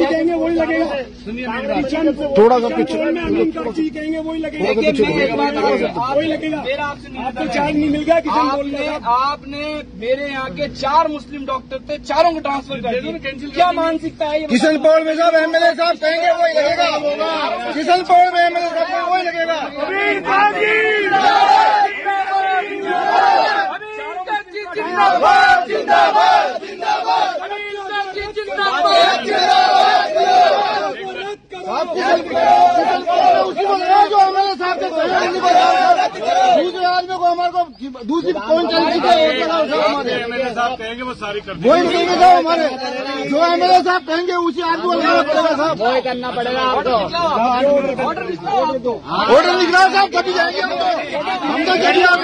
कहेंगे वही लगेगा। थोड़ा सा पीछे कहेंगे वही लगेगा। वही लगेगा। आपसे आपको चार्ज नहीं मिल गया किचन बोल आपने आपने मेरे यहाँ के चार मुस्लिम डॉक्टर थे चारों को ट्रांसफ़र कर दिया क्या मानसिकता है किशन पौड़ में साहब एमएलए साहब कहेंगे वही लगेगा। किशन पौड़ में एमएलए साहब वही लगेगा। जिंदाबाद। जिंदाबाद। जिंदाबाद आप किशन किशन पौड़ में जो साहब दूसरे आदमी को हमारे दूसरी कौन चलती है वो साहब हमारे सारी। कर वही लगेंगे साहब जो कहेंगे उसी आदमी को पड़ेगा करना पड़ेगा आपको ऑर्डर लिख रहा साहब कभी जाएँगे हम तो हम